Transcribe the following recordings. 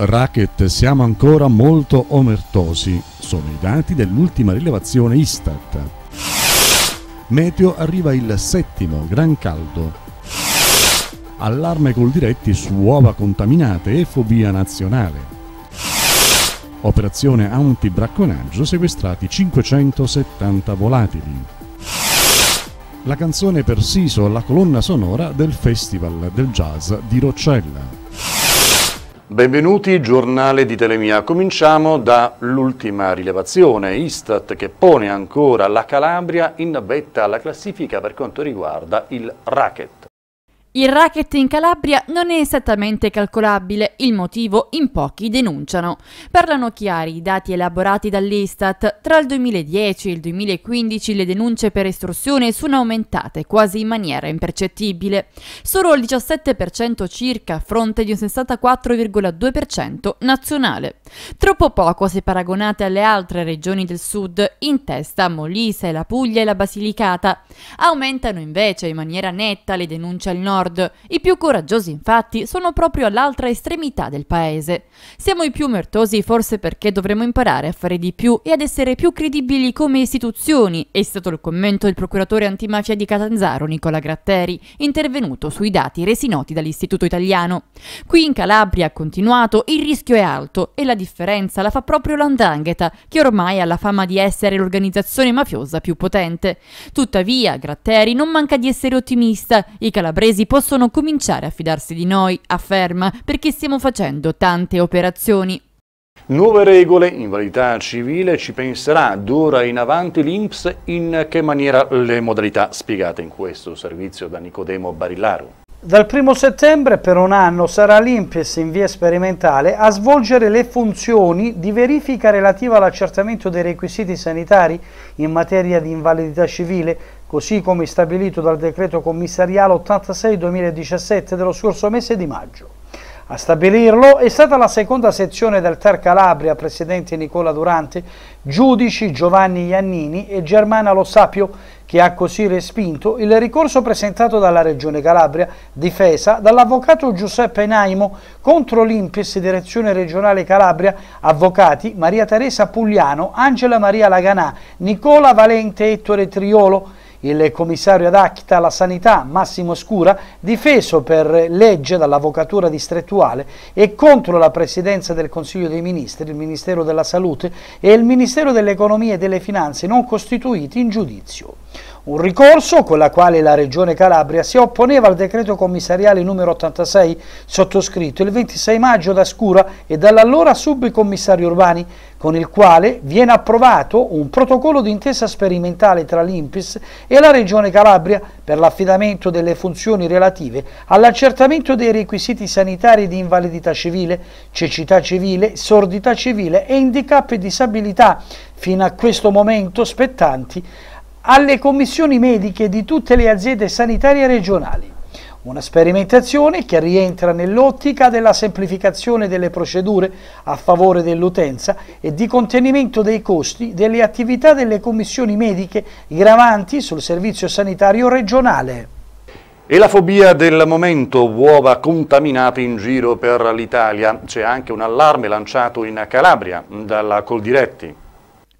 Racket siamo ancora molto omertosi, sono i dati dell'ultima rilevazione Istat. Meteo arriva il settimo, gran caldo. Allarme col diretti su uova contaminate e fobia nazionale. Operazione anti-bracconaggio, sequestrati 570 volatili. La canzone per Siso, la colonna sonora del Festival del Jazz di Roccella. Benvenuti, giornale di Telemia. Cominciamo dall'ultima rilevazione Istat che pone ancora la Calabria in vetta alla classifica per quanto riguarda il racket. Il racket in Calabria non è esattamente calcolabile, il motivo in pochi denunciano. Parlano chiari i dati elaborati dall'Istat. Tra il 2010 e il 2015 le denunce per estorsione sono aumentate quasi in maniera impercettibile. Solo il 17% circa a fronte di un 64,2% nazionale. Troppo poco se paragonate alle altre regioni del sud, in testa Molise, la Puglia e la Basilicata. Aumentano invece in maniera netta le denunce al nord nord. I più coraggiosi infatti sono proprio all'altra estremità del paese. Siamo i più omertosi forse perché dovremmo imparare a fare di più e ad essere più credibili come istituzioni, è stato il commento del procuratore antimafia di Catanzaro Nicola Gratteri, intervenuto sui dati resi noti dall'Istituto Italiano. Qui in Calabria, ha continuato, il rischio è alto e la differenza la fa proprio l'Andrangheta, che ormai ha la fama di essere l'organizzazione mafiosa più potente. Tuttavia, Gratteri non manca di essere ottimista, i calabresi possono cominciare a fidarsi di noi, afferma, perché stiamo facendo tante operazioni. Nuove regole, invalidità civile, ci penserà d'ora in avanti l'Inps in che maniera le modalità spiegate in questo servizio da Nicodemo Barilaro. Dal 1 settembre per un anno sarà l'Inps in via sperimentale a svolgere le funzioni di verifica relativa all'accertamento dei requisiti sanitari in materia di invalidità civile, così come stabilito dal decreto commissariale 86-2017 dello scorso mese di maggio. A stabilirlo è stata la seconda sezione del TER Calabria, presidente Nicola Durante, giudici Giovanni Iannini e Germana Lo Sapio, che ha così respinto il ricorso presentato dalla Regione Calabria, difesa dall'avvocato Giuseppe Naimo contro l'Impes Direzione Regionale Calabria, avvocati Maria Teresa Pugliano, Angela Maria Laganà, Nicola Valente Ettore Triolo, il commissario ad acta alla sanità Massimo Scura, difeso per legge dall'avvocatura distrettuale e contro la presidenza del Consiglio dei Ministri, il Ministero della Salute e il Ministero dell'Economia e delle Finanze non costituiti in giudizio. Un ricorso con la quale la Regione Calabria si opponeva al decreto commissariale numero 86 sottoscritto il 26 maggio da Scura e dall'allora subcommissario Urbani con il quale viene approvato un protocollo d'intesa sperimentale tra l'Impis e la Regione Calabria per l'affidamento delle funzioni relative all'accertamento dei requisiti sanitari di invalidità civile, cecità civile, sordità civile e handicap e disabilità fino a questo momento spettanti alle commissioni mediche di tutte le aziende sanitarie regionali. Una sperimentazione che rientra nell'ottica della semplificazione delle procedure a favore dell'utenza e di contenimento dei costi delle attività delle commissioni mediche gravanti sul servizio sanitario regionale. E la fobia del momento, uova contaminate in giro per l'Italia. C'è anche un allarme lanciato in Calabria dalla Coldiretti.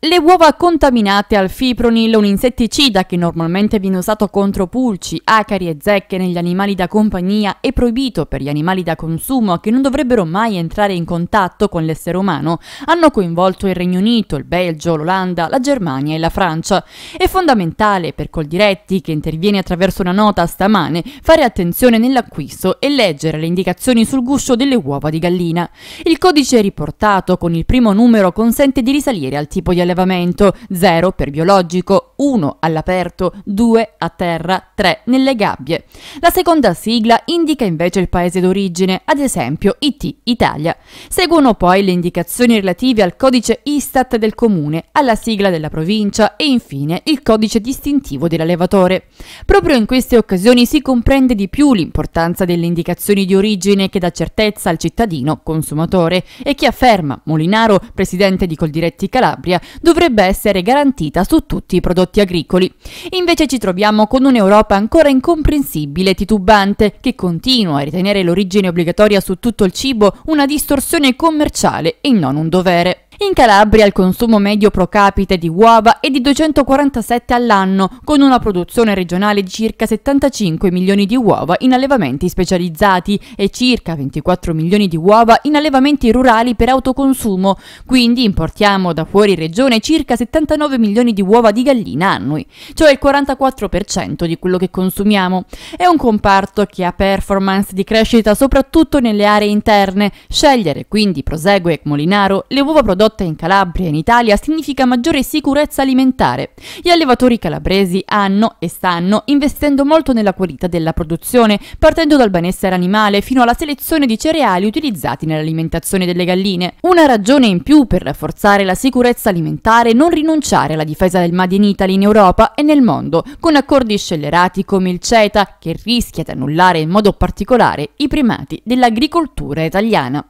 Le uova contaminate al fipronil, un insetticida che normalmente viene usato contro pulci, acari e zecche negli animali da compagnia e proibito per gli animali da consumo che non dovrebbero mai entrare in contatto con l'essere umano, hanno coinvolto il Regno Unito, il Belgio, l'Olanda, la Germania e la Francia. È fondamentale per Coldiretti, che interviene attraverso una nota stamane, fare attenzione nell'acquisto e leggere le indicazioni sul guscio delle uova di gallina. Il codice riportato con il primo numero consente di risalire al tipo di allevamento, 0 per biologico, 1 all'aperto, 2 a terra, 3 nelle gabbie. La seconda sigla indica invece il paese d'origine, ad esempio IT Italia. Seguono poi le indicazioni relative al codice Istat del comune, alla sigla della provincia e infine il codice distintivo dell'allevatore. Proprio in queste occasioni si comprende di più l'importanza delle indicazioni di origine che dà certezza al cittadino consumatore e che afferma Molinaro, presidente di Coldiretti Calabria, dovrebbe essere garantita su tutti i prodotti agricoli. Invece ci troviamo con un'Europa ancora incomprensibile e titubante, che continua a ritenere l'origine obbligatoria su tutto il cibo una distorsione commerciale e non un dovere. In Calabria il consumo medio pro capite di uova è di 247 all'anno, con una produzione regionale di circa 75 milioni di uova in allevamenti specializzati e circa 24 milioni di uova in allevamenti rurali per autoconsumo, quindi importiamo da fuori regione circa 79 milioni di uova di gallina annui, cioè il 44% di quello che consumiamo. È un comparto che ha performance di crescita soprattutto nelle aree interne. Scegliere quindi Prosegue Molinaro le uova prodotte prodotta in Calabria e in Italia significa maggiore sicurezza alimentare. Gli allevatori calabresi hanno e stanno investendo molto nella qualità della produzione, partendo dal benessere animale fino alla selezione di cereali utilizzati nell'alimentazione delle galline. Una ragione in più per rafforzare la sicurezza alimentare e non rinunciare alla difesa del Made in Italy in Europa e nel mondo, con accordi scellerati come il CETA, che rischia di annullare in modo particolare i primati dell'agricoltura italiana.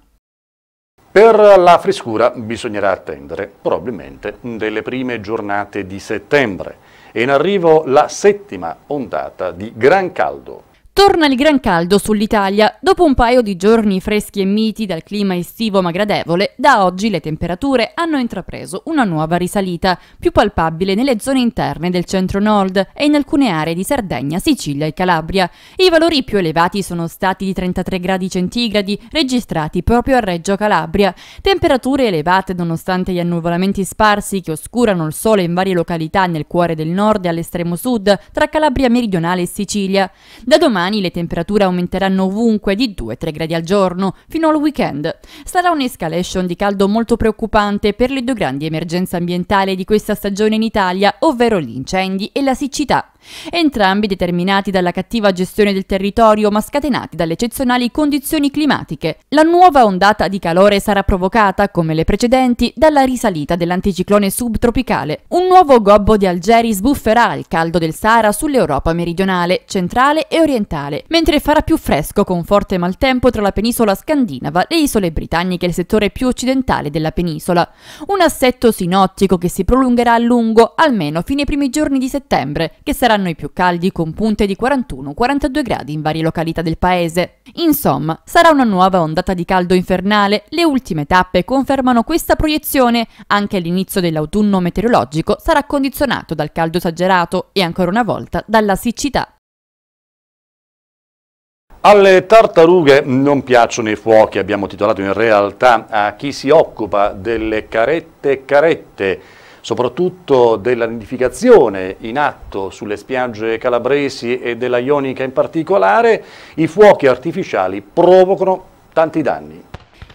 Per la frescura bisognerà attendere probabilmente delle prime giornate di settembre. È in arrivo la settima ondata di gran caldo. Torna il gran caldo sull'Italia. Dopo un paio di giorni freschi e miti dal clima estivo ma gradevole, da oggi le temperature hanno intrapreso una nuova risalita, più palpabile nelle zone interne del centro-nord e in alcune aree di Sardegna, Sicilia e Calabria. I valori più elevati sono stati di 33 gradi centigradi, registrati proprio a Reggio Calabria. Temperature elevate nonostante gli annuvolamenti sparsi che oscurano il sole in varie località nel cuore del nord e all'estremo sud, tra Calabria meridionale e Sicilia. Da domani domani le temperature aumenteranno ovunque di 2-3 gradi al giorno, fino al weekend. Sarà un'escalation di caldo molto preoccupante per le due grandi emergenze ambientali di questa stagione in Italia, ovvero gli incendi e la siccità entrambi determinati dalla cattiva gestione del territorio ma scatenati dalle eccezionali condizioni climatiche. La nuova ondata di calore sarà provocata, come le precedenti, dalla risalita dell'anticiclone subtropicale. Un nuovo gobbo di Algeri sbufferà il caldo del Sahara sull'Europa meridionale, centrale e orientale, mentre farà più fresco con forte maltempo tra la penisola scandinava, le isole britanniche e il settore più occidentale della penisola. Un assetto sinottico che si prolungherà a lungo, almeno fino ai primi giorni di settembre, che sarà saranno i più caldi con punte di 41-42 gradi in varie località del paese. Insomma, sarà una nuova ondata di caldo infernale, le ultime tappe confermano questa proiezione, anche l'inizio dell'autunno meteorologico sarà condizionato dal caldo esagerato e ancora una volta dalla siccità. Alle tartarughe non piacciono i fuochi, abbiamo titolato in realtà a chi si occupa delle carette carette soprattutto della nidificazione in atto sulle spiagge calabresi e della Ionica in particolare, i fuochi artificiali provocano tanti danni.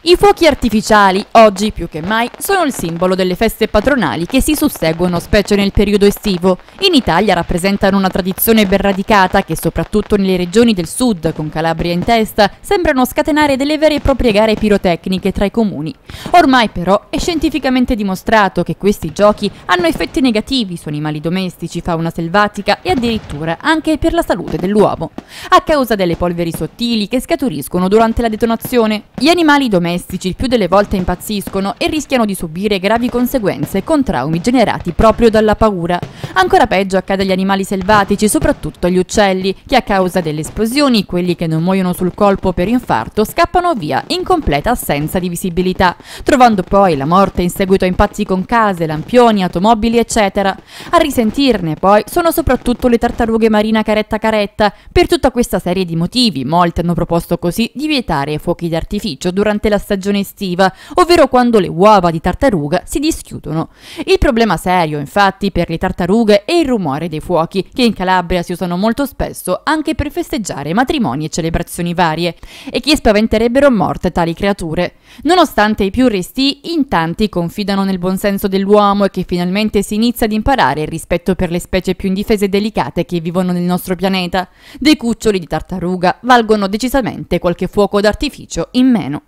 I fuochi artificiali, oggi più che mai, sono il simbolo delle feste patronali che si susseguono specie nel periodo estivo. In Italia rappresentano una tradizione ben radicata che soprattutto nelle regioni del sud, con Calabria in testa, sembrano scatenare delle vere e proprie gare pirotecniche tra i comuni. Ormai però è scientificamente dimostrato che questi giochi hanno effetti negativi su animali domestici, fauna selvatica e addirittura anche per la salute dell'uomo, a causa delle polveri sottili che scaturiscono durante la detonazione. Gli animali domestici domestici il più delle volte impazziscono e rischiano di subire gravi conseguenze con traumi generati proprio dalla paura. Ancora peggio accade agli animali selvatici, soprattutto agli uccelli, che a causa delle esplosioni, quelli che non muoiono sul colpo per infarto, scappano via in completa assenza di visibilità, trovando poi la morte in seguito a impazzi con case, lampioni, automobili, eccetera. A risentirne poi sono soprattutto le tartarughe marina caretta caretta. Per tutta questa serie di motivi, molti hanno proposto così di vietare fuochi d'artificio durante la stagione estiva, ovvero quando le uova di tartaruga si dischiudono. Il problema serio, infatti, per le tartarughe è il rumore dei fuochi, che in Calabria si usano molto spesso anche per festeggiare matrimoni e celebrazioni varie, e che spaventerebbero morte tali creature. Nonostante i più resti, in tanti confidano nel buonsenso dell'uomo e che finalmente si inizia ad imparare il rispetto per le specie più indifese e delicate che vivono nel nostro pianeta. Dei cuccioli di tartaruga valgono decisamente qualche fuoco d'artificio in meno.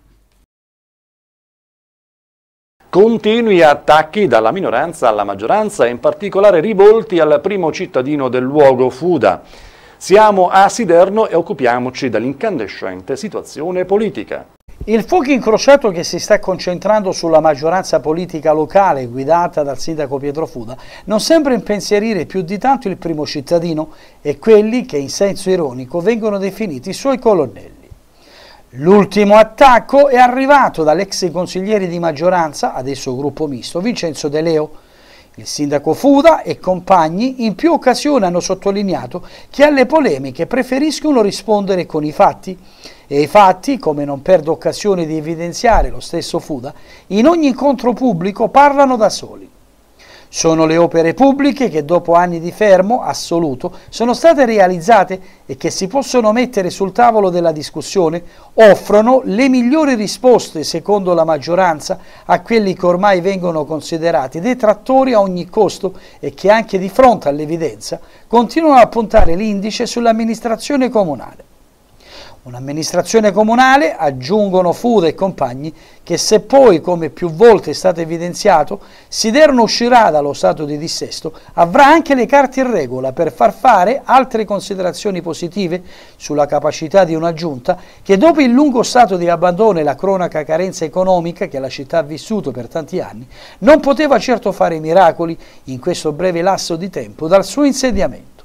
Continui attacchi dalla minoranza alla maggioranza, in particolare rivolti al primo cittadino del luogo Fuda. Siamo a Siderno e occupiamoci dell'incandescente situazione politica. Il fuoco incrociato che si sta concentrando sulla maggioranza politica locale guidata dal sindaco Pietro Fuda non sembra impensierire più di tanto il primo cittadino e quelli che in senso ironico vengono definiti i suoi colonnelli. L'ultimo attacco è arrivato dall'ex consigliere di maggioranza, adesso gruppo misto, Vincenzo De Leo. Il sindaco Fuda e compagni in più occasioni hanno sottolineato che alle polemiche preferiscono rispondere con i fatti e i fatti, come non perdo occasione di evidenziare lo stesso Fuda, in ogni incontro pubblico parlano da soli. Sono le opere pubbliche che dopo anni di fermo assoluto sono state realizzate e che si possono mettere sul tavolo della discussione, offrono le migliori risposte, secondo la maggioranza, a quelli che ormai vengono considerati detrattori a ogni costo e che anche di fronte all'evidenza continuano a puntare l'indice sull'amministrazione comunale. Un'amministrazione comunale, aggiungono Fuda e compagni, che se poi, come più volte è stato evidenziato, Siderno uscirà dallo stato di dissesto, avrà anche le carte in regola per far fare altre considerazioni positive sulla capacità di una giunta che dopo il lungo stato di abbandono e la cronaca carenza economica che la città ha vissuto per tanti anni, non poteva certo fare miracoli in questo breve lasso di tempo dal suo insediamento.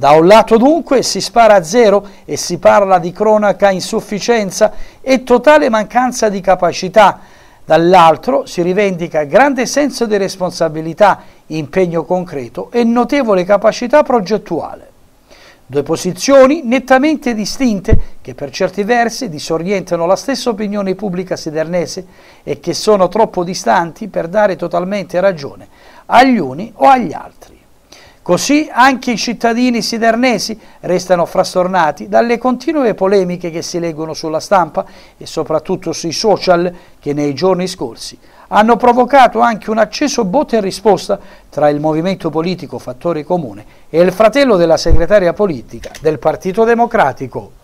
Da un lato dunque si spara a zero e si parla di cronaca insufficienza e totale mancanza di capacità, dall'altro si rivendica grande senso di responsabilità, impegno concreto e notevole capacità progettuale. Due posizioni nettamente distinte che per certi versi disorientano la stessa opinione pubblica sidernese e che sono troppo distanti per dare totalmente ragione agli uni o agli altri. Così anche i cittadini sidernesi restano frastornati dalle continue polemiche che si leggono sulla stampa e soprattutto sui social che nei giorni scorsi hanno provocato anche un acceso botte e risposta tra il movimento politico Fattore Comune e il fratello della segretaria politica del Partito Democratico.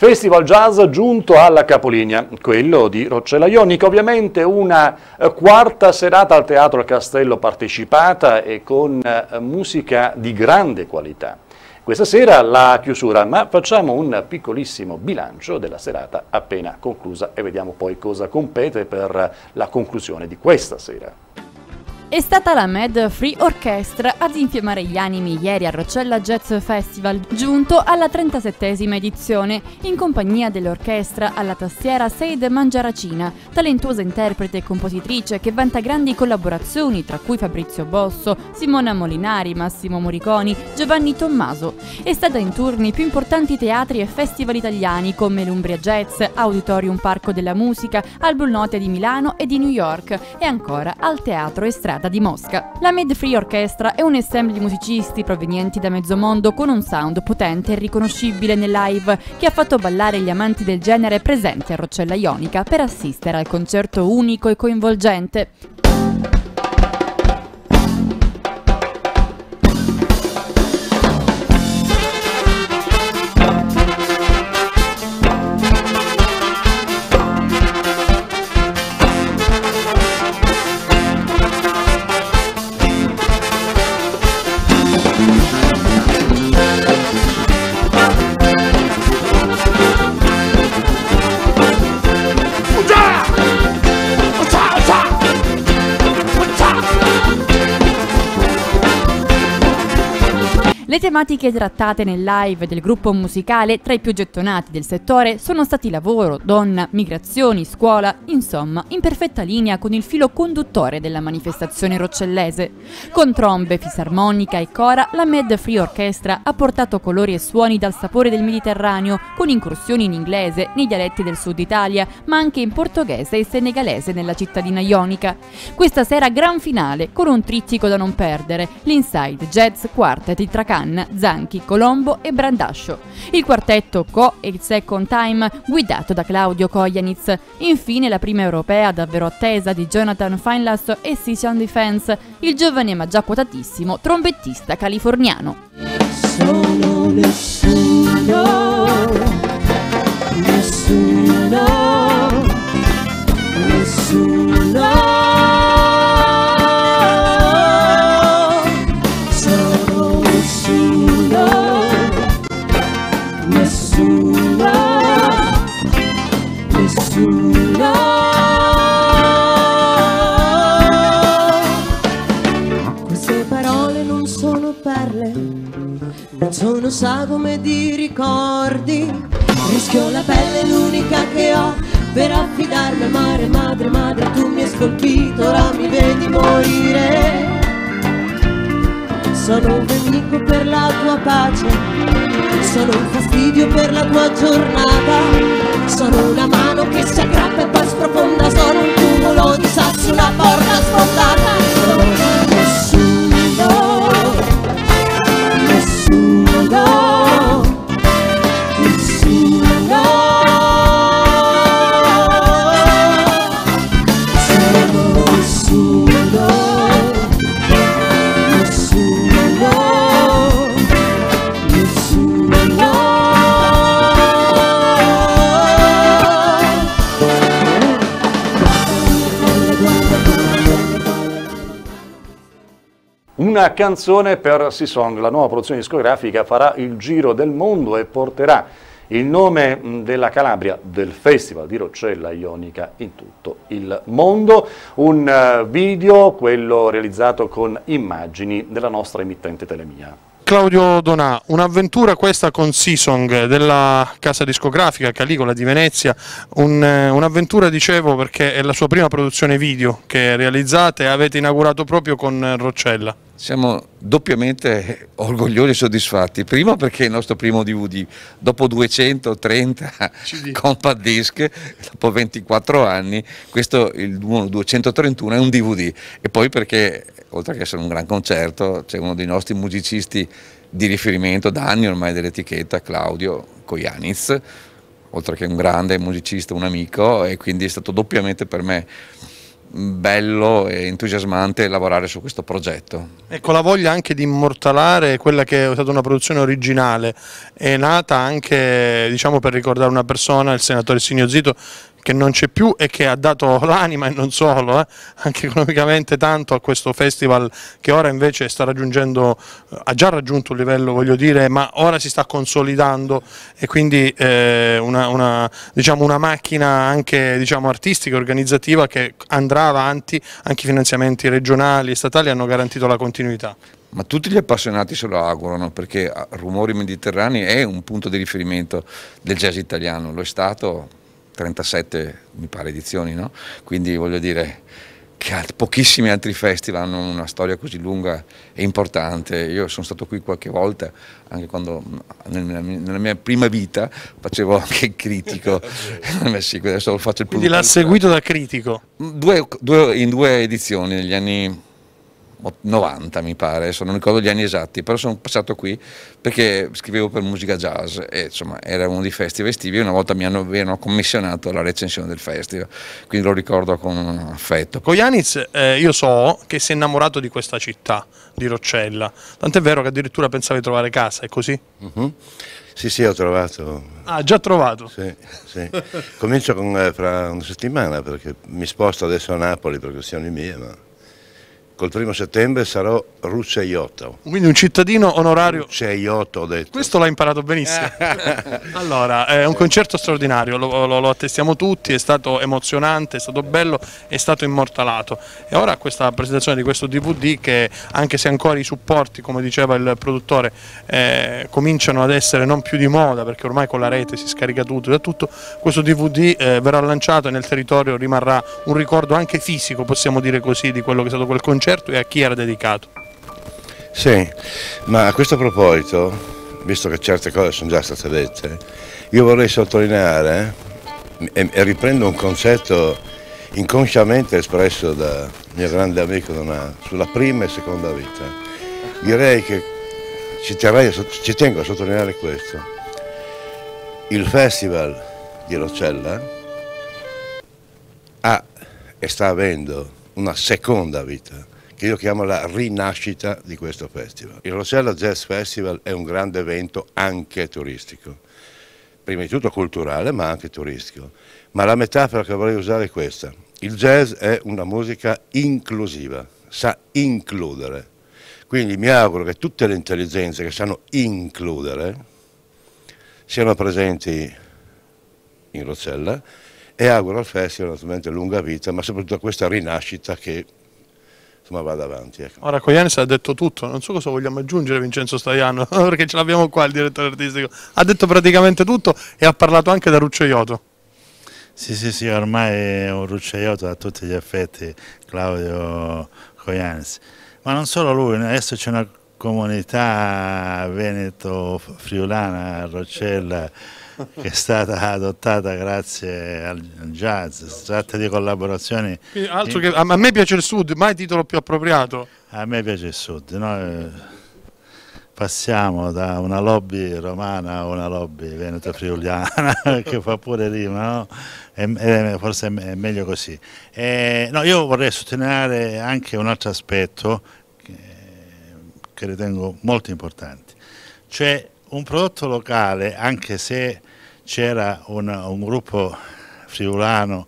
Festival Jazz giunto alla capolinea, quello di Roccella Ionica, ovviamente una eh, quarta serata al Teatro Castello partecipata e con eh, musica di grande qualità. Questa sera la chiusura, ma facciamo un piccolissimo bilancio della serata appena conclusa e vediamo poi cosa compete per la conclusione di questa sera. È stata la Mad Free Orchestra ad infiammare gli animi ieri a Roccella Jazz Festival, giunto alla 37esima edizione, in compagnia dell'orchestra alla tastiera Seid Mangiaracina, talentuosa interprete e compositrice che vanta grandi collaborazioni tra cui Fabrizio Bosso, Simona Molinari, Massimo Moriconi, Giovanni Tommaso. È stata in tour nei più importanti teatri e festival italiani come l'Umbria Jazz, Auditorium Parco della Musica, al Bullnote di Milano e di New York e ancora al Teatro Estrada Strada di Mosca. La Mid Free Orchestra è un ensemble di musicisti provenienti da mezzo mondo con un sound potente e riconoscibile nel live che ha fatto ballare gli amanti del genere presenti a Roccella Ionica per assistere al concerto unico e coinvolgente. Le tematiche trattate nel live del gruppo musicale tra i più gettonati del settore sono stati lavoro, donna, migrazioni, scuola, insomma, in perfetta linea con il filo conduttore della manifestazione roccellese. Con trombe, fisarmonica e cora, la Mad Free Orchestra ha portato colori e suoni dal sapore del Mediterraneo, con incursioni in inglese, nei dialetti del sud Italia, ma anche in portoghese e senegalese nella cittadina ionica. Questa sera gran finale, con un trittico da non perdere, l'Inside Jazz Quartet di Tracan Canna, Zanchi, Colombo e Brandascio. Il quartetto Co e il Second Time guidato da Claudio Kojanitz. Infine la prima europea davvero attesa di Jonathan Feinlass e Sission Defense, il giovane ma già quotatissimo trombettista californiano. Sono nessuno, nessuno. nessuno. Sono sagome di ricordi. Rischio la pelle, l'unica che ho per affidarmi al mare, madre, madre, tu mi hai scolpito, ora mi vedi morire. Sono un nemico per la tua pace, sono un fastidio per la tua giornata, sono una mano che si aggrappa e poi sprofonda, sono un cumulo di sassi, una porta sfondata. Sono nessuno, nessuno, Una canzone per Sisong, la nuova produzione discografica farà il giro del mondo e porterà il nome mh, della Calabria, del Festival di Roccella Ionica in tutto il mondo. Un eh, video, quello realizzato con immagini della nostra emittente Telemia. Claudio Donà, un'avventura questa con Sisong della casa discografica Caligola di Venezia, Un, eh, un'avventura dicevo perché è la sua prima produzione video che realizzate e avete inaugurato proprio con Roccella. Siamo doppiamente orgogliosi e soddisfatti. Primo perché è il nostro primo DVD, dopo 230 compact disc, dopo 24 anni, questo il numero 231 è un DVD. E poi perché, oltre che essere un gran concerto, c'è uno dei nostri musicisti di riferimento da anni ormai dell'etichetta, Claudio Kojanitz, oltre che un grande musicista, un amico, e quindi è stato doppiamente per me bello e entusiasmante lavorare su questo progetto. Ecco, la voglia anche di immortalare quella che è stata una produzione originale è nata anche diciamo, per ricordare una persona, il senatore Signio Zito, che non c'è più e che ha dato l'anima e non solo, eh, anche economicamente tanto a questo festival che ora invece sta raggiungendo, eh, ha già raggiunto un livello voglio dire, ma ora si sta consolidando e quindi eh, una, una, diciamo, una macchina anche diciamo, artistica, organizzativa che andrà avanti, anche i finanziamenti regionali e statali hanno garantito la continuità. Ma tutti gli appassionati se lo augurano perché ah, Rumori Mediterranei è un punto di riferimento del jazz italiano, lo è stato 37 mi pare edizioni, no? quindi voglio dire che pochissimi altri festival hanno una storia così lunga e importante. Io sono stato qui qualche volta, anche quando nella mia, nella mia prima vita facevo anche il critico, sì, adesso faccio il Quindi l'ha seguito da critico. Due- due- in due edizioni, negli anni 90 mi pare, adesso non ricordo gli anni esatti, però sono passato qui perché scrivevo per musica jazz e insomma era uno dei festival estivi e una volta mi hanno, avevano commissionato la recensione del festival, quindi lo ricordo con affetto. Kojanic eh, io so che si è innamorato di questa città, di Roccella, tant'è vero che addirittura pensava di trovare casa, è così? Mhm. Sì, sì, ho trovato. Ah, già trovato? Sì, sì. Comincio con, eh, fra una settimana perché mi sposto adesso a Napoli per questioni mie, ma col primo settembre sarò Ruceiotto. Quindi un cittadino onorario. Ruceiotto ho detto. Questo l'ha imparato benissimo. allora, è un concerto straordinario, lo, lo- lo attestiamo tutti, è stato emozionante, è stato bello, è stato immortalato. E ora questa presentazione di questo DVD che, anche se ancora i supporti, come diceva il produttore, eh, cominciano ad essere non più di moda, perché ormai con la rete si scarica tutto e da tutto, questo DVD eh, verrà lanciato e nel territorio rimarrà un ricordo anche fisico, possiamo dire così, di quello che è stato quel concerto e a chi era dedicato. Sì, ma a questo proposito, visto che certe cose sono già state dette, io vorrei sottolineare e, riprendo un concetto inconsciamente espresso da mio grande amico Donà sulla prima e seconda vita. Direi che ci, terrei ci tengo a sottolineare questo. Il festival di Rocella ha e sta avendo una seconda vita che io chiamo la rinascita di questo festival. Il Rocella Jazz Festival è un grande evento anche turistico, prima di tutto culturale ma anche turistico, ma la metafora che vorrei usare è questa, il jazz è una musica inclusiva, sa includere, quindi mi auguro che tutte le intelligenze che sanno includere siano presenti in Rocella e auguro al festival naturalmente lunga vita, ma soprattutto questa rinascita che insomma vada avanti. Ecco. Ora Coglianis ha detto tutto, non so cosa vogliamo aggiungere Vincenzo Staiano, perché ce l'abbiamo qua il direttore artistico, ha detto praticamente tutto e ha parlato anche da Ruccio Ioto. Sì, sì, sì, ormai è un Rucciaiotto a tutti gli effetti, Claudio Coianis. Ma non solo lui, adesso c'è una comunità veneto-friulana a Roccella che è stata adottata grazie al jazz, si tratta di collaborazioni. Che, a me piace il sud, mai titolo più appropriato. A me piace il sud, no? passiamo da una lobby romana a una lobby veneto-friuliana che fa pure rima, no? e, e forse è meglio così. E, no, io vorrei sottolineare anche un altro aspetto che, che ritengo molto importante, cioè un prodotto locale, anche se c'era un, un, gruppo friulano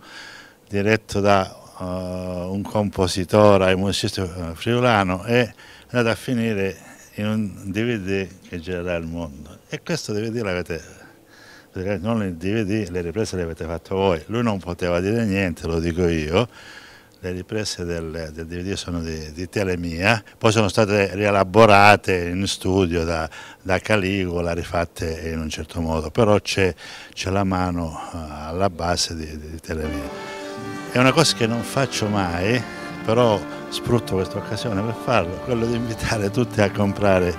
diretto da uh, un compositore e musicista friulano, è andato a finire in un DVD che girerà il mondo. E questo DVD l'avete, non il DVD, le riprese le avete fatte voi. Lui non poteva dire niente, lo dico io. Le riprese del, del DVD sono di, di, Telemia, poi sono state rielaborate in studio da, da Caligola, rifatte in un certo modo, però c'è, la mano uh, alla base di, di Telemia. È una cosa che non faccio mai, però sfrutto questa occasione per farlo, quello di invitare tutti a comprare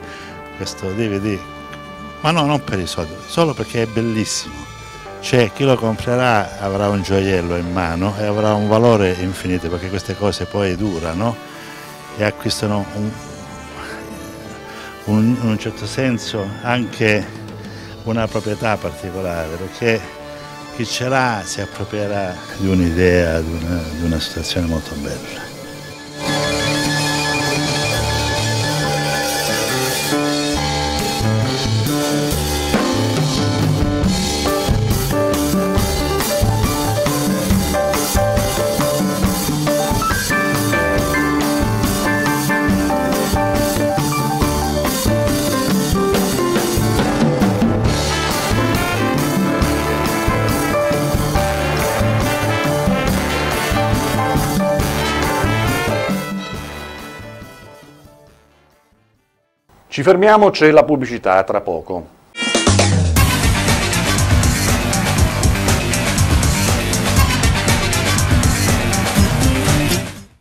questo DVD, ma no, non per i soldi, solo perché è bellissimo. Cioè chi lo comprerà avrà un gioiello in mano e avrà un valore infinito perché queste cose poi durano e acquistano un, un, in un certo senso anche una proprietà particolare perché chi ce l'ha si approprierà di un'idea, di di una situazione molto bella. Ci fermiamo, c'è la pubblicità tra poco.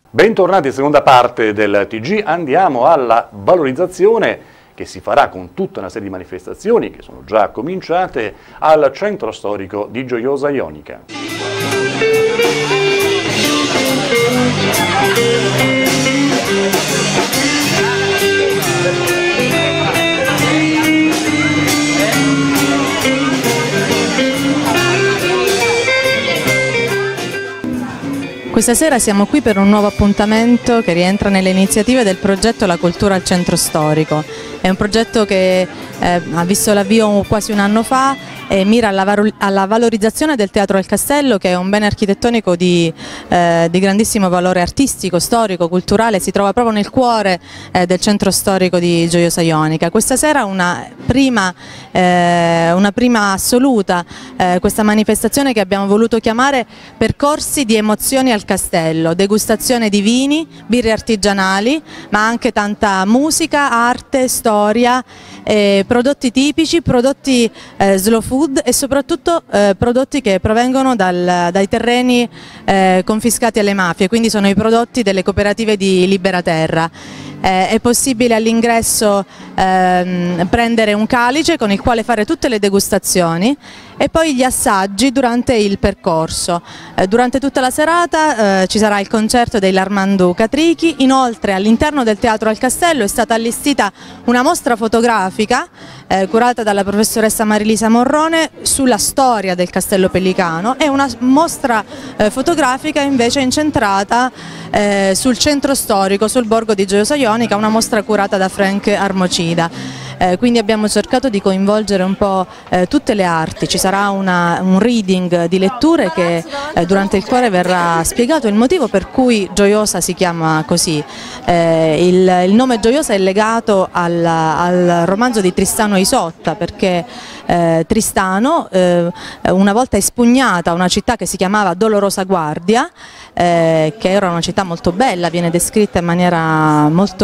Bentornati in seconda parte del TG, andiamo alla valorizzazione che si farà con tutta una serie di manifestazioni che sono già cominciate al centro storico di Gioiosa Ionica. Questa sera siamo qui per un nuovo appuntamento che rientra nelle iniziative del progetto La Cultura al Centro Storico. È un progetto che eh, ha visto l'avvio quasi un anno fa e mira alla, valorizzazione del Teatro al Castello che è un bene architettonico di, eh, di grandissimo valore artistico, storico, culturale, si trova proprio nel cuore eh, del centro storico di Gioiosa Ionica. Questa sera una prima, eh, una prima assoluta, eh, questa manifestazione che abbiamo voluto chiamare Percorsi di emozioni al Castello, degustazione di vini, birre artigianali, ma anche tanta musica, arte, storia, eh, prodotti tipici, prodotti eh, slow food food e soprattutto eh, prodotti che provengono dal, dai terreni eh, confiscati alle mafie, quindi sono i prodotti delle cooperative di Libera Terra. Eh, è possibile all'ingresso ehm, prendere un calice con il quale fare tutte le degustazioni e poi gli assaggi durante il percorso. Eh, durante tutta la serata eh, ci sarà il concerto dell'Armando Catrichi, inoltre all'interno del Teatro al Castello è stata allestita una mostra fotografica eh, curata dalla professoressa Marilisa Morrone sulla storia del Castello Pellicano e una mostra eh, fotografica invece incentrata eh, sul centro storico, sul borgo di Gioiosa Ionica, una mostra curata da Frank Armocida. eh, quindi abbiamo cercato di coinvolgere un po' eh, tutte le arti, ci sarà una, un reading di letture che, eh, durante il quale verrà spiegato il motivo per cui Gioiosa si chiama così. Eh, il, il, nome Gioiosa è legato al, al romanzo di Tristano Isotta perché eh, Tristano, eh, una volta espugnata una città che si chiamava Dolorosa Guardia, che era una città molto bella, viene descritta in maniera molto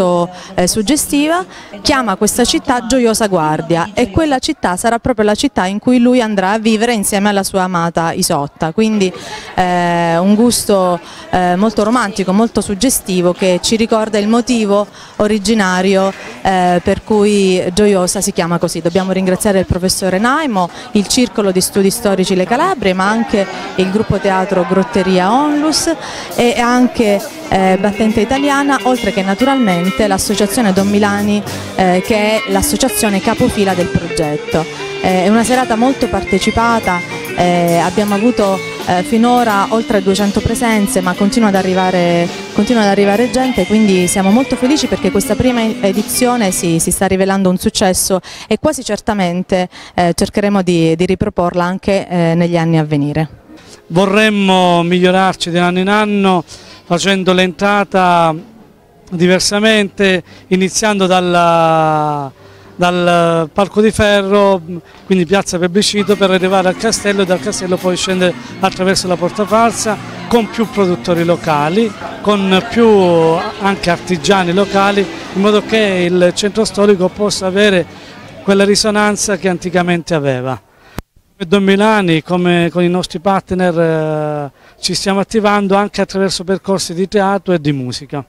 eh, suggestiva, chiama questa città Gioiosa Guardia e quella città sarà proprio la città in cui lui andrà a vivere insieme alla sua amata Isotta, quindi eh, un gusto eh, molto romantico, molto suggestivo che ci ricorda il motivo originario eh, per cui Gioiosa si chiama così. Dobbiamo ringraziare il professore Naimo, il Circolo di Studi Storici Le Calabre, ma anche il gruppo teatro Grotteria Onlus e anche eh, Battente Italiana, oltre che naturalmente l'associazione Don Milani eh, che è l'associazione capofila del progetto. Eh, è una serata molto partecipata, eh, abbiamo avuto eh, finora oltre 200 presenze ma continua ad, arrivare, continua ad, arrivare, gente quindi siamo molto felici perché questa prima edizione si, si sta rivelando un successo e quasi certamente eh, cercheremo di, di, riproporla anche eh, negli anni a venire. Vorremmo migliorarci di anno in anno facendo l'entrata diversamente iniziando dalla dal Palco di Ferro, quindi piazza Plebiscito per arrivare al castello e dal castello poi scendere attraverso la Porta Falsa con più produttori locali, con più anche artigiani locali in modo che il centro storico possa avere quella risonanza che anticamente aveva. Come Don Milani, come con i nostri partner eh, ci stiamo attivando anche attraverso percorsi di teatro e di musica.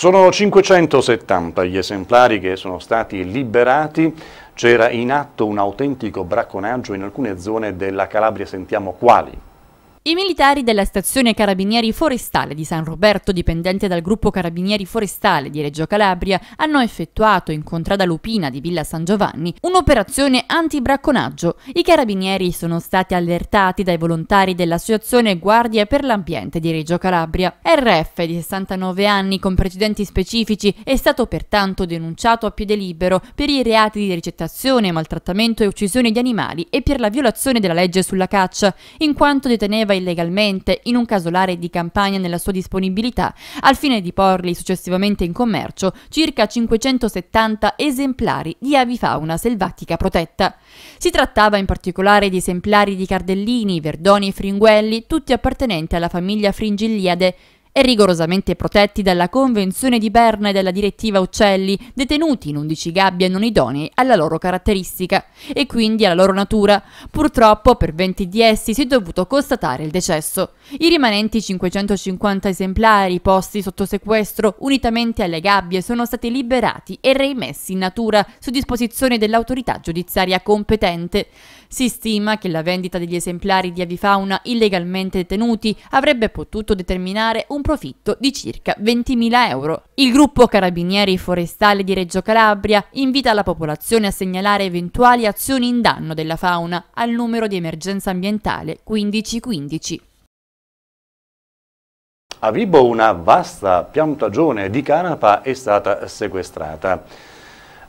Sono 570 gli esemplari che sono stati liberati, c'era in atto un autentico bracconaggio in alcune zone della Calabria, sentiamo quali. I militari della stazione Carabinieri Forestale di San Roberto, dipendente dal gruppo Carabinieri Forestale di Reggio Calabria, hanno effettuato in contrada Lupina di Villa San Giovanni un'operazione anti-bracconaggio. I carabinieri sono stati allertati dai volontari dell'associazione Guardia per l'Ambiente di Reggio Calabria. RF, di 69 anni con precedenti specifici, è stato pertanto denunciato a piede libero per i reati di ricettazione, maltrattamento e uccisione di animali e per la violazione della legge sulla caccia, in quanto deteneva deteneva illegalmente in un casolare di campagna nella sua disponibilità, al fine di porli successivamente in commercio circa 570 esemplari di avifauna selvatica protetta. Si trattava in particolare di esemplari di cardellini, verdoni e fringuelli, tutti appartenenti alla famiglia Fringilliade, e rigorosamente protetti dalla Convenzione di Berna e dalla direttiva Uccelli, detenuti in 11 gabbie non idonei alla loro caratteristica e quindi alla loro natura. Purtroppo per 20 di essi si è dovuto constatare il decesso. I rimanenti 550 esemplari posti sotto sequestro unitamente alle gabbie sono stati liberati e reimessi in natura su disposizione dell'autorità giudiziaria competente. Si stima che la vendita degli esemplari di avifauna illegalmente detenuti avrebbe potuto determinare un profitto di circa 20.000 euro. Il gruppo Carabinieri Forestale di Reggio Calabria invita la popolazione a segnalare eventuali azioni in danno della fauna al numero di emergenza ambientale 1515. A Vibo una vasta piantagione di canapa è stata sequestrata.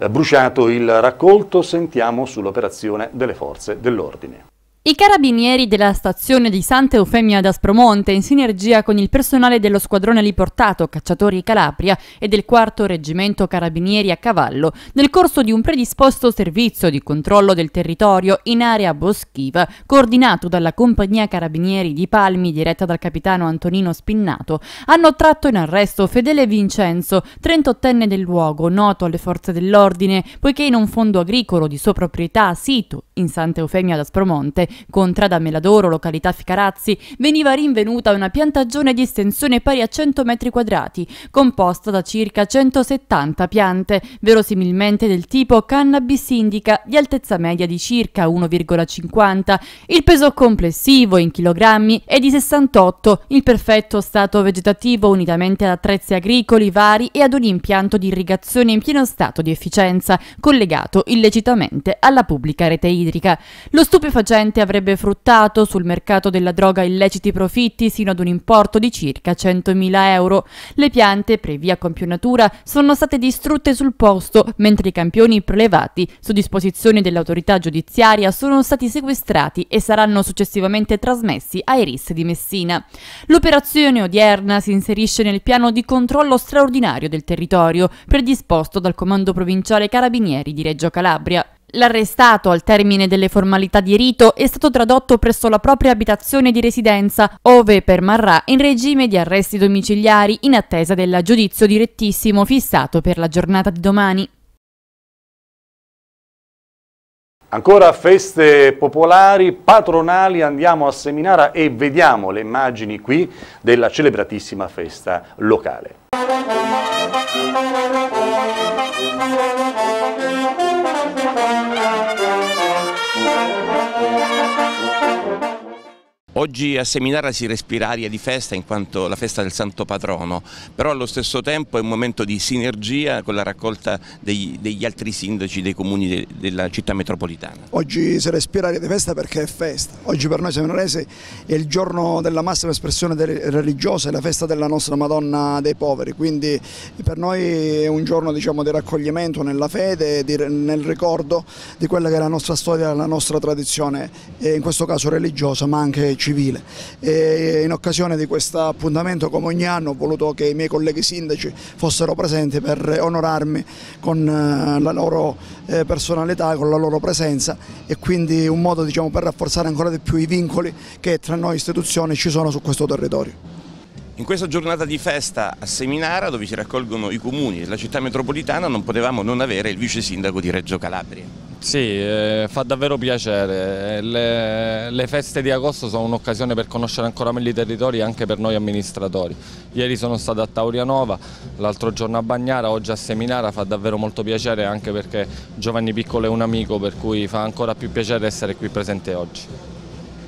Bruciato il raccolto, sentiamo sull'operazione delle forze dell'ordine. I carabinieri della stazione di Santa Eufemia d'Aspromonte, in sinergia con il personale dello squadrone riportato Cacciatori Calabria e del quarto reggimento carabinieri a cavallo, nel corso di un predisposto servizio di controllo del territorio in area boschiva, coordinato dalla compagnia carabinieri di Palmi diretta dal capitano Antonino Spinnato, hanno tratto in arresto Fedele Vincenzo, 38enne del luogo, noto alle forze dell'ordine, poiché in un fondo agricolo di sua proprietà sito in Santa Eufemia d'Aspromonte Contrada Meladoro, località Ficarazzi, veniva rinvenuta una piantagione di estensione pari a 100 metri quadrati, composta da circa 170 piante, verosimilmente del tipo cannabis indica, di altezza media di circa 1,50. Il peso complessivo in chilogrammi è di 68, il perfetto stato vegetativo unitamente ad attrezzi agricoli vari e ad un impianto di irrigazione in pieno stato di efficienza, collegato illecitamente alla pubblica rete idrica. Lo stupefacente avrebbe fruttato sul mercato della droga illeciti profitti sino ad un importo di circa 100.000 euro. Le piante, previa campionatura, sono state distrutte sul posto, mentre i campioni prelevati, su disposizione dell'autorità giudiziaria, sono stati sequestrati e saranno successivamente trasmessi ai RIS di Messina. L'operazione odierna si inserisce nel piano di controllo straordinario del territorio, predisposto dal Comando Provinciale Carabinieri di Reggio Calabria. L'arrestato, al termine delle formalità di rito, è stato tradotto presso la propria abitazione di residenza, ove permarrà in regime di arresti domiciliari in attesa del giudizio direttissimo fissato per la giornata di domani. Ancora feste popolari, patronali, andiamo a Seminara e vediamo le immagini qui della celebratissima festa locale. Thank you. Oggi a Seminara si respira aria di festa in quanto la festa del Santo Patrono, però allo stesso tempo è un momento di sinergia con la raccolta degli, degli altri sindaci dei comuni de, della città metropolitana. Oggi si respira aria di festa perché è festa, oggi per noi seminaresi è il giorno della massima espressione religiosa, è la festa della nostra Madonna dei Poveri, quindi per noi è un giorno diciamo, di raccoglimento nella fede, di, nel ricordo di quella che è la nostra storia, la nostra tradizione, in questo caso religiosa ma anche civile. E in occasione di questo appuntamento, come ogni anno, ho voluto che i miei colleghi sindaci fossero presenti per onorarmi con eh, la loro eh, personalità, con la loro presenza e quindi un modo diciamo, per rafforzare ancora di più i vincoli che tra noi istituzioni ci sono su questo territorio. In questa giornata di festa a Seminara, dove si raccolgono i comuni della città metropolitana, non potevamo non avere il vice sindaco di Reggio Calabria. Sì, eh, fa davvero piacere. Le, le feste di agosto sono un'occasione per conoscere ancora meglio i territori anche per noi amministratori. Ieri sono stato a Taurianova, l'altro giorno a Bagnara, oggi a Seminara, fa davvero molto piacere anche perché Giovanni Piccolo è un amico per cui fa ancora più piacere essere qui presente oggi.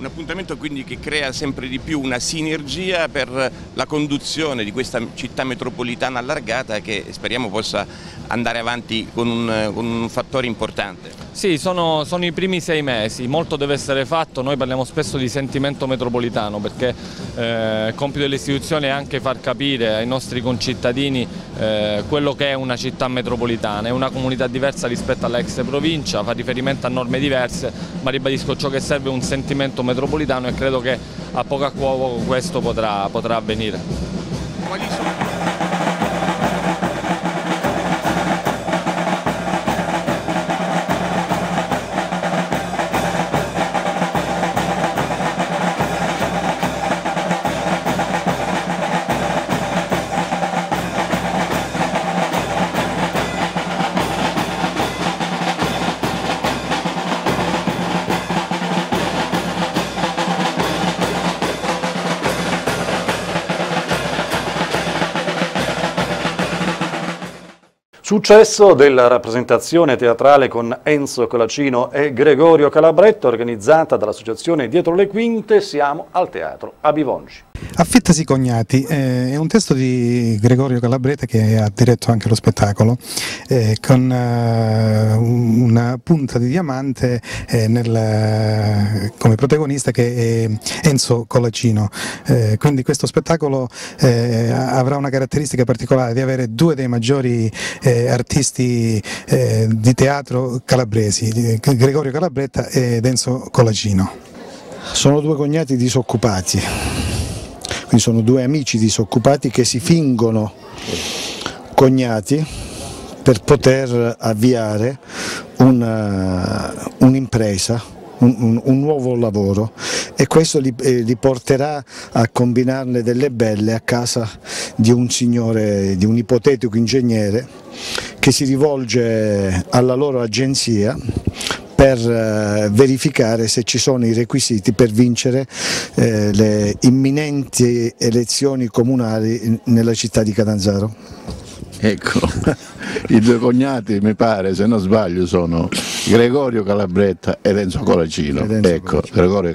Un appuntamento quindi che crea sempre di più una sinergia per la conduzione di questa città metropolitana allargata che speriamo possa andare avanti con un, con un fattore importante. Sì, sono, sono, i primi sei mesi, molto deve essere fatto, noi parliamo spesso di sentimento metropolitano perché eh, il compito delle istituzioni è anche far capire ai nostri concittadini eh, quello che è una città metropolitana, è una comunità diversa rispetto alla ex provincia, fa riferimento a norme diverse, ma ribadisco ciò che serve è un sentimento metropolitano e credo che a poco a poco questo potrà, potrà avvenire. Successo della rappresentazione teatrale con Enzo Colacino e Gregorio Calabretto organizzata dall'associazione Dietro le Quinte, siamo al teatro a Bivongi. Affittasi Cognati eh, è un testo di Gregorio Calabrete che ha diretto anche lo spettacolo eh, con eh, una punta di diamante eh, nel, come protagonista che è Enzo Colacino. Eh, quindi questo spettacolo eh, avrà una caratteristica particolare di avere due dei maggiori artisti di teatro calabresi, Gregorio Calabretta ed Enzo Colacino. Sono due cognati disoccupati quindi sono due amici disoccupati che si fingono cognati per poter avviare un'impresa, un, un, un, nuovo lavoro. E questo li, eh, li, porterà a combinarne delle belle a casa di un signore, di un ipotetico ingegnere che si rivolge alla loro agenzia per eh, verificare se ci sono i requisiti per vincere eh, le imminenti elezioni comunali nella città di Catanzaro. Ecco, i due cognati mi pare, se non sbaglio, sono Gregorio Calabretta ed Enzo Colacino. Enzo ecco, Colacino. Gregorio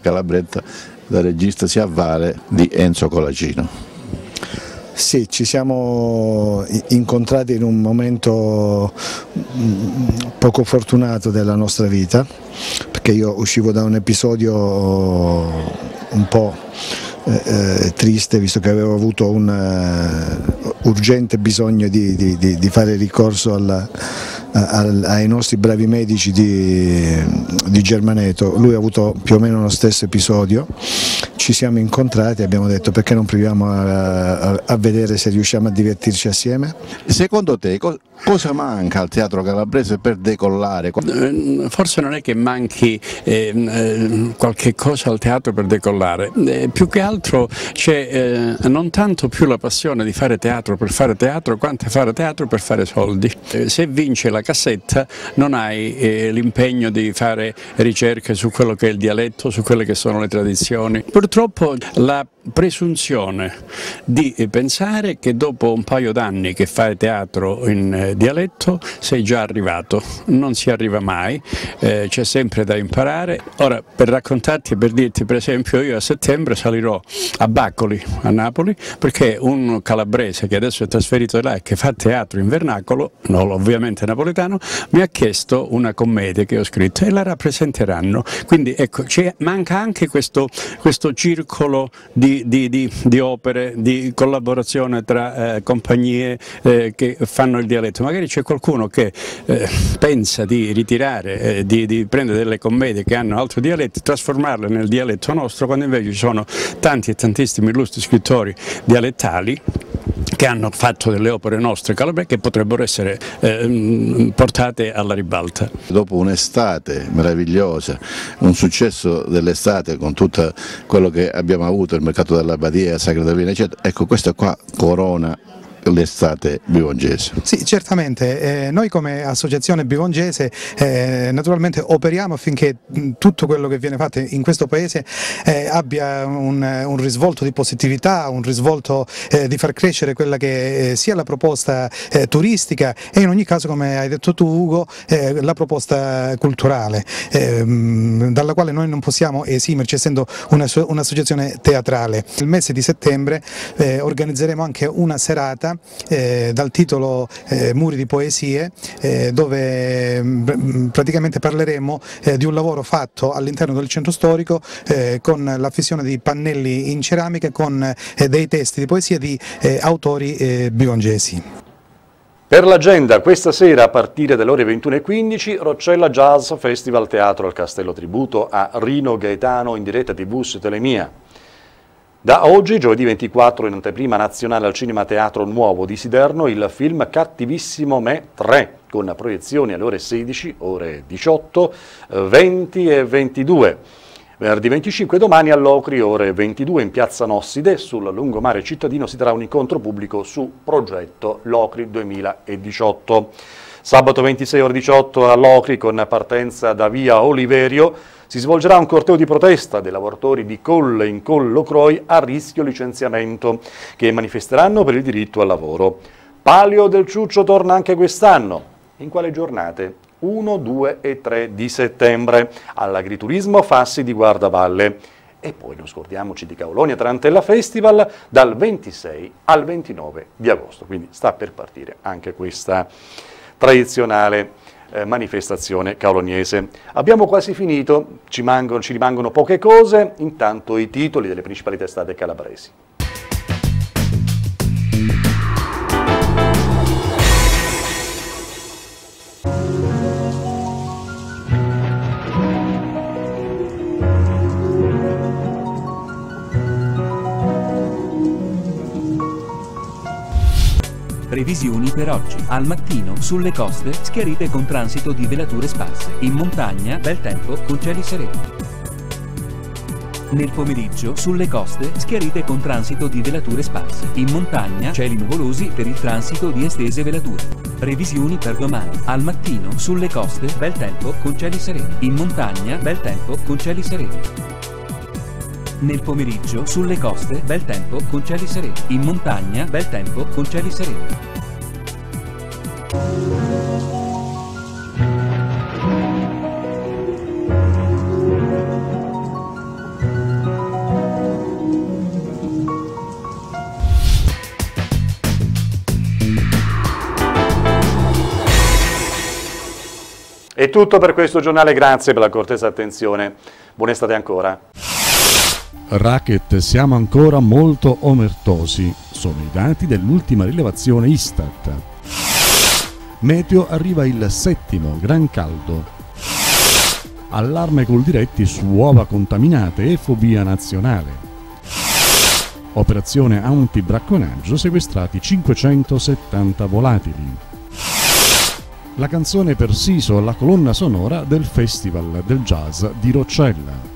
Calabretta da regista si avvale di Enzo Colacino. Sì, ci siamo incontrati in un momento mm, poco fortunato della nostra vita, che io uscivo da un episodio un po' eh, eh, triste visto che avevo avuto un uh, urgente bisogno di, di, di fare ricorso alla, ai nostri bravi medici di, di, Germaneto, lui ha avuto più o meno lo stesso episodio, ci siamo incontrati e abbiamo detto perché non proviamo a, a, a vedere se riusciamo a divertirci assieme. Secondo te cosa manca al teatro calabrese per decollare? Eh, forse non è che manchi eh, eh, qualche cosa al teatro per decollare, eh, più che altro c'è eh, non tanto più la passione di fare teatro per fare teatro quanto fare teatro per fare soldi. Eh, se vince la cassetta non hai eh, l'impegno di fare ricerche su quello che è il dialetto, su quelle che sono le tradizioni. Purtroppo la presunzione di pensare che dopo un paio d'anni che fai teatro in eh, dialetto sei già arrivato, non si arriva mai, eh, c'è sempre da imparare. Ora per raccontarti e per dirti per esempio io a settembre salirò a Baccoli a Napoli perché un calabrese che adesso è trasferito là e che fa teatro in vernacolo, non ovviamente napoletano, mi ha chiesto una commedia che ho scritto e la rappresenteranno. Quindi ecco, manca anche questo, questo circolo di di, di, di, opere, di collaborazione tra eh, compagnie eh, che fanno il dialetto. Magari c'è qualcuno che eh, pensa di ritirare, eh, di, prendere delle commedie che hanno altro dialetto, trasformarle nel dialetto nostro, quando invece ci sono tanti e tantissimi illustri scrittori dialettali che hanno fatto delle opere nostre calabrese che potrebbero essere eh, portate alla ribalta. Dopo un'estate meravigliosa, un successo dell'estate con tutto quello che abbiamo avuto, il mercato della Badia, Sagrada Vina, eccetera, ecco questo qua corona l'estate bivongese. Sì, certamente. Eh, noi come associazione bivongese eh, naturalmente operiamo affinché tutto quello che viene fatto in questo paese eh, abbia un, un, risvolto di positività, un risvolto eh, di far crescere quella che eh, sia la proposta eh, turistica e in ogni caso, come hai detto tu Ugo, la proposta culturale, ehm, dalla quale noi non possiamo esimerci essendo un'associazione teatrale. Il mese di settembre organizzeremo anche una serata eh, dal titolo eh, Muri di Poesie eh, dove mh, mm, praticamente parleremo eh, di un lavoro fatto all'interno del centro storico eh, con l'affissione di pannelli in ceramica con eh, dei testi di poesia di autori bivongesi. Per l'agenda, questa sera a partire dalle ore 21.15, Roccella Jazz Festival Teatro al Castello Tributo a Rino Gaetano in diretta tv su Telemia. Da oggi, giovedì 24, in anteprima nazionale al Cinema Teatro Nuovo di Siderno, il film Cattivissimo Me 3, con proiezioni alle ore 16, ore 18, 20 e 22. Venerdì 25 domani all'Ocri, ore 22, in piazza Nosside, sul lungomare cittadino si darà un incontro pubblico su progetto Locri 2018. Sabato 26 ore 18 all'Ocri, con partenza da via Oliverio, si svolgerà un corteo di protesta dei lavoratori di Colle in Collo Croi a rischio licenziamento, che manifesteranno per il diritto al lavoro. Palio del Ciuccio torna anche quest'anno. In quale giornate? 1, 2 e 3 di settembre all'agriturismo Fassi di Guardavalle. E poi non scordiamoci di Caulonia Trantella Festival dal 26 al 29 di agosto, quindi sta per partire anche questa tradizionale eh, manifestazione caoloniese. Abbiamo quasi finito, ci, mangono, ci rimangono poche cose, intanto i titoli delle principali testate calabresi. Previsioni per oggi. Al mattino, sulle coste, schiarite con transito di velature sparse. In montagna, bel tempo con cieli sereni. Nel pomeriggio, sulle coste, schiarite con transito di velature sparse. In montagna, cieli nuvolosi per il transito di estese velature. Previsioni per domani. Al mattino, sulle coste, bel tempo con cieli sereni. In montagna, bel tempo con cieli sereni. Nel pomeriggio, sulle coste, bel tempo con cieli sereni. In montagna, bel tempo con cieli sereni. È tutto per questo giornale, grazie per la cortesa attenzione. Buona estate ancora. Racket siamo ancora molto omertosi, sono i dati dell'ultima rilevazione Istat. Meteo arriva il settimo, gran caldo. Allarme col diretti su uova contaminate e fobia nazionale. Operazione anti-bracconaggio, sequestrati 570 volatili. La canzone per Siso la colonna sonora del Festival del Jazz di Roccella.